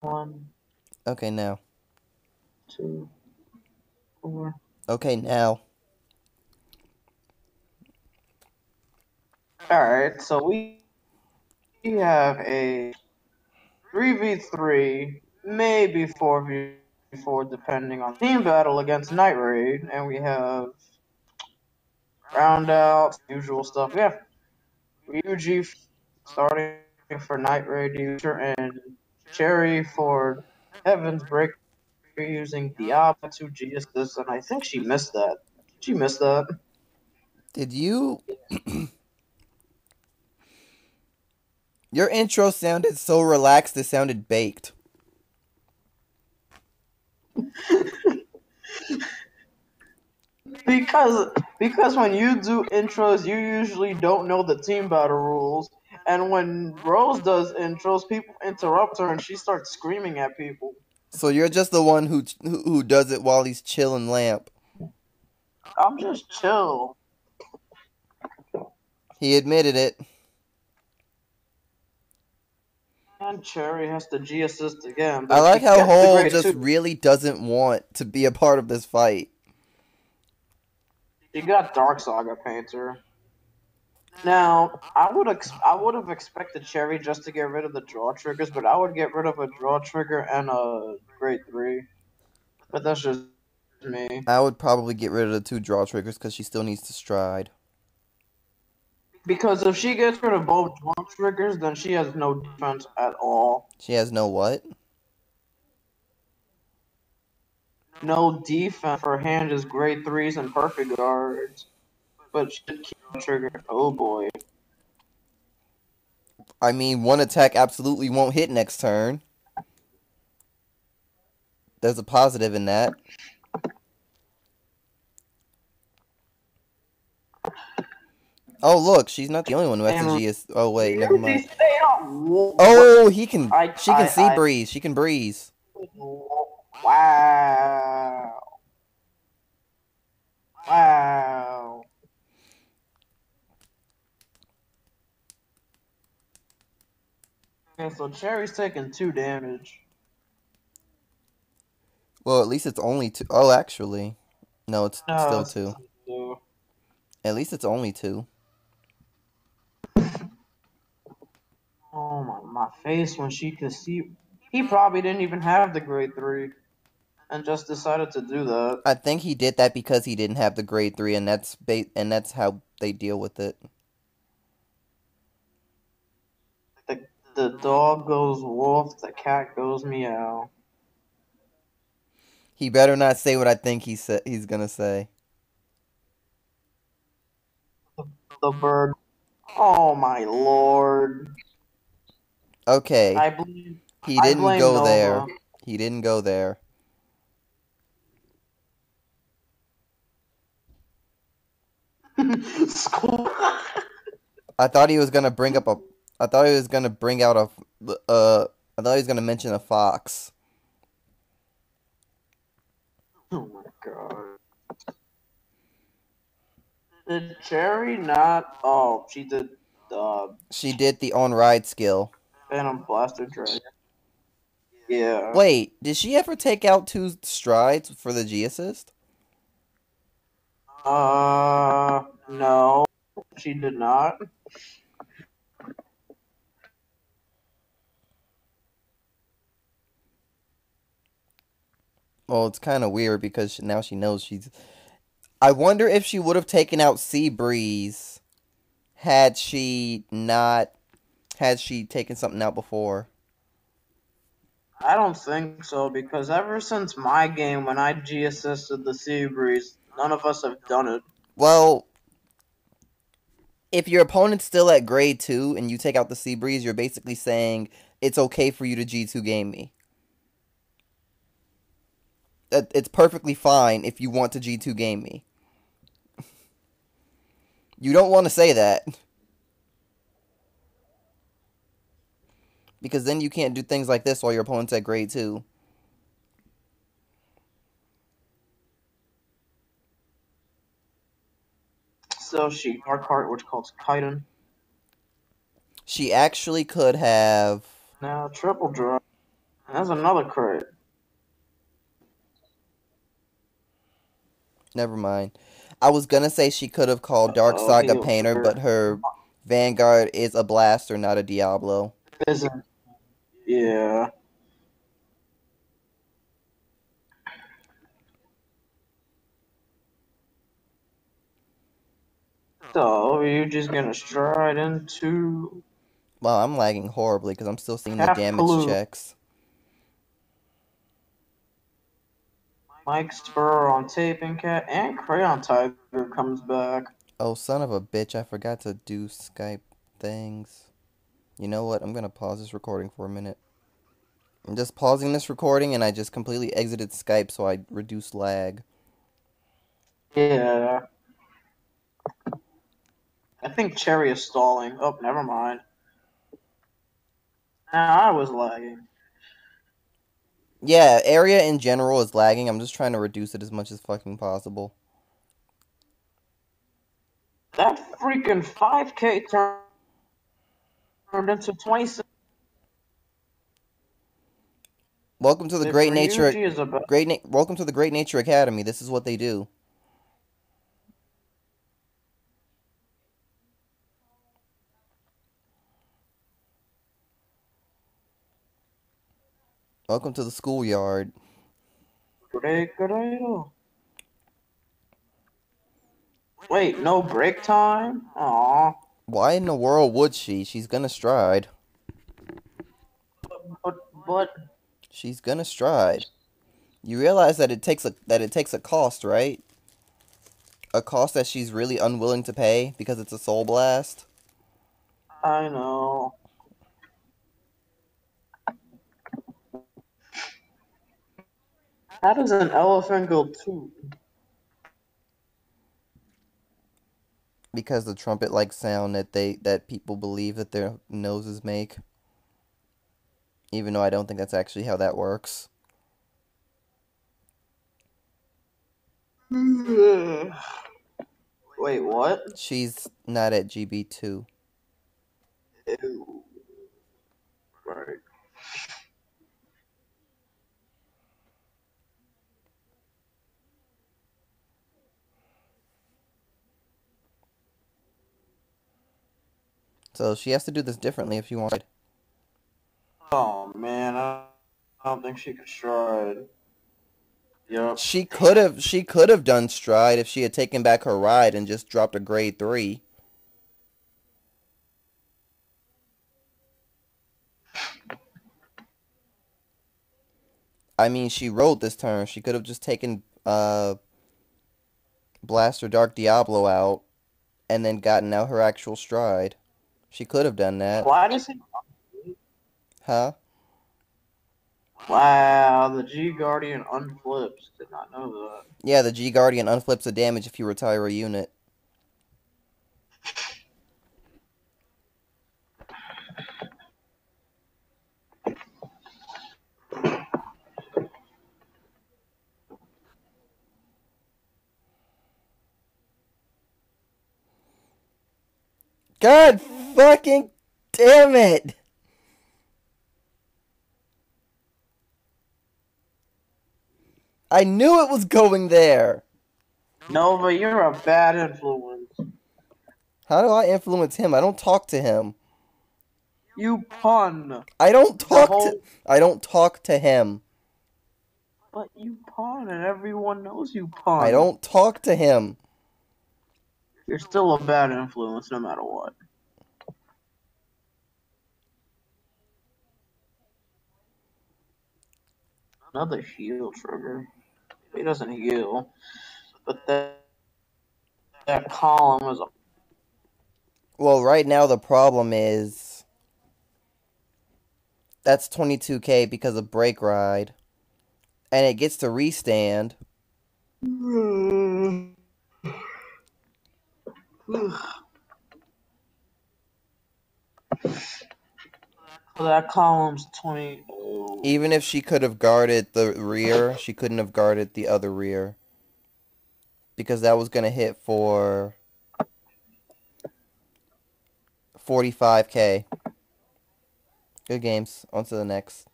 One, Okay, now. two, four. Okay, now. Alright, so we we have a 3v3, maybe 4v4, depending on team battle against Night Raid, and we have round out, usual stuff. Yeah, Ryuji starting for Night Raid user, and Cherry for Heaven's Breaker using Diablo 2 G assist, and I think she missed that. She missed that. Did you. Your intro sounded so relaxed, it sounded baked. Because because when you do intros, you usually don't know the team battle rules, and when Rose does intros, people interrupt her and she starts screaming at people. So you're just the one who who, who does it while he's chilling lamp. I'm just chill. He admitted it. And Cherry has to G assist again. I like how Hole just two. really doesn't want to be a part of this fight. She got Dark Saga Painter. Now, I would ex- I would have expected Cherry just to get rid of the draw triggers, but I would get rid of a draw trigger and a grade three. But that's just me. I would probably get rid of the two draw triggers because she still needs to stride. Because if she gets rid of both draw triggers, then she has no defense at all. She has no what? No defense. Her hand is grade threes and perfect guards. But she trigger. Oh boy. I mean, one attack absolutely won't hit next turn. There's a positive in that. Oh, look, she's not the only one who has to G is. Oh, wait, never mind. Wall. Oh, oh, he can. I- She can I- see I- breeze. She can breeze. Wow. Wow. Okay, so Cherry's taking two damage. Well, at least it's only two. Oh, actually, no, it's No, still it's- two. so- At least it's only two. Oh my, my face when she could see. He probably didn't even have the grade three, and just decided to do that. I think he did that because he didn't have the grade three, and that's ba- and that's how they deal with it. The dog goes wolf, the cat goes meow. He better not say what I think he said he's gonna say. The bird. Oh my lord! Okay, I blame. he didn't blame go Nova. there. He didn't go there. School. I thought he was gonna bring up a. I thought he was gonna bring out a. Uh, I thought he was gonna mention a fox. oh my god. Did Cherry not? Oh, she did. Uh, She did the on ride skill. Phantom Blaster Dragon. Yeah. Wait, did she ever take out two strides for the G assist? Uh, no, she did not. Well, it's kind of weird because now she knows she's. I wonder if she would have taken out Sea Breeze had she not. Had she taken something out before? I don't think so because ever since my game, when I G assisted the Sea Breeze, none of us have done it. Well, if your opponent's still at grade 2 and you take out the Sea Breeze, you're basically saying it's okay for you to G2 game me. That It's perfectly fine if you want to G2 game me. You don't want to say that. Because then you can't do things like this while your opponent's at grade 2. So she Dark Heart, which calls Kaiden. She actually could have. Now triple draw. That's another crit. Never mind. I was gonna say she could have called Dark Uh-oh, Saga Painter, but her Vanguard is a blaster, not a Diablo. Isn't. Yeah. So you're just gonna stride into Well, I'm lagging horribly because I'm still seeing the damage blue. checks. Mike Spur on Taping Cat and Crayon Tiger comes back. Oh, son of a bitch, I forgot to do Skype things. You know what? I'm gonna pause this recording for a minute. I'm just pausing this recording and I just completely exited Skype so I reduce lag. Yeah. I think Cherry is stalling. Oh, never mind. Now I was lagging. Yeah, area in general is lagging. I'm just trying to reduce it as much as fucking possible. That freaking 5K turn- turned into 26. Welcome to the If Great Nature about Great Na- Welcome to the Great Nature Academy. This is what they do. Welcome to the schoolyard. Wait, no break time? Aw. Why in the world would she? She's gonna stride. But, but, She's gonna stride. You realize that it takes a that it takes a cost, right? A cost that she's really unwilling to pay because it's a soul blast. I know. How does an elephant go two? Because the trumpet like sound that they that people believe that their noses make. Even though I don't think that's actually how that works. Wait, what? She's not at GB2. Ew. Right. So she has to do this differently if she wants. Oh man, I don't think she could stride. Yup. She could have she could have done stride if she had taken back her ride and just dropped a grade 3. I mean, she rode this turn. She could have just taken uh Blaster Dark Diablo out and then gotten out her actual stride. She could have done that. Why does he? Huh? Wow, the G Guardian unflips. Did not know that. Yeah, the G Guardian unflips the damage if you retire a unit. God fucking damn it! I knew it was going there. Nova, you're a bad influence. How do I influence him? I don't talk to him. You pun. I don't talk to I don't talk to him. but you pun, and everyone knows you pun. I don't talk to him. You're still a bad influence, no matter what. Another heal trigger. He doesn't heal, but that that column is a Well, right now the problem is that's 22k because of break ride. And it gets to restand. That column's 20. Even if she could have guarded the rear, she couldn't have guarded the other rear. Because that was going to hit for 45k. Good games. On to the next.